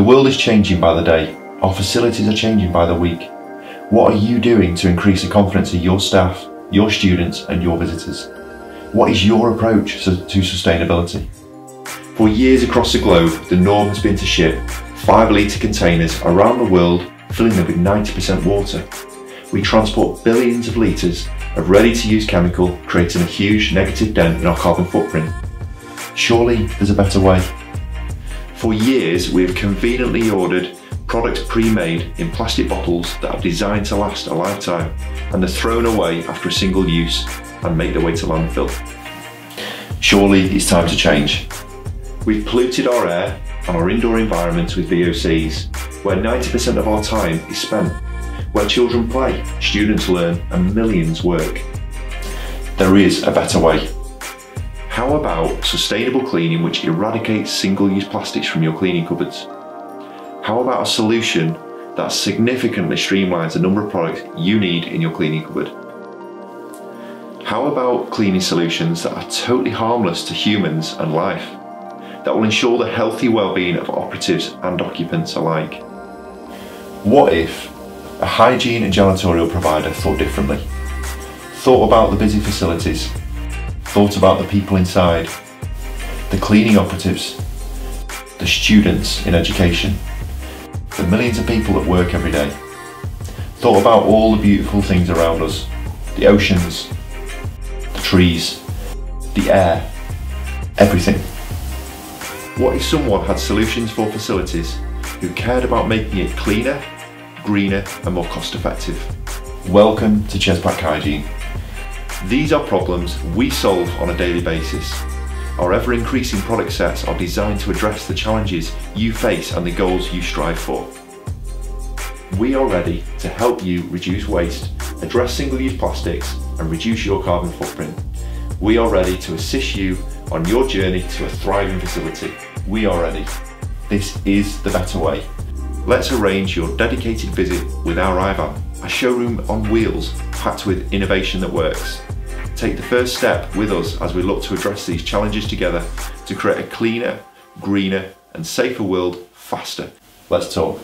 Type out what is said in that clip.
The world is changing by the day. Our facilities are changing by the week. What are you doing to increase the confidence of your staff, your students and your visitors? What is your approach to sustainability? For years across the globe, the norm has been to ship 5 litre containers around the world, filling them with 90% water. We transport billions of litres of ready to use chemical, creating a huge negative dent in our carbon footprint. Surely there's a better way. For years, we have conveniently ordered products pre-made in plastic bottles that are designed to last a lifetime and are thrown away after a single use and make their way to landfill. Surely it's time to change. We've polluted our air and our indoor environments with VOCs, where 90% of our time is spent, where children play, students learn and millions work. There is a better way. How about sustainable cleaning which eradicates single-use plastics from your cleaning cupboards? How about a solution that significantly streamlines the number of products you need in your cleaning cupboard? How about cleaning solutions that are totally harmless to humans and life? that will ensure the healthy well-being of operatives and occupants alike. What if a hygiene and janitorial provider thought differently? Thought about the busy facilities, thought about the people inside, the cleaning operatives, the students in education, the millions of people that work every day, thought about all the beautiful things around us, the oceans, the trees, the air, everything. What if someone had solutions for facilities who cared about making it cleaner, greener and more cost effective? Welcome to Chespack Hygiene. These are problems we solve on a daily basis. Our ever increasing product sets are designed to address the challenges you face and the goals you strive for. We are ready to help you reduce waste, address single-use plastics and reduce your carbon footprint. We are ready to assist you on your journey to a thriving facility. We are ready. This is the better way. Let's arrange your dedicated visit with our iVan, a showroom on wheels packed with innovation that works. Take the first step with us as we look to address these challenges together to create a cleaner, greener and safer world faster. Let's talk.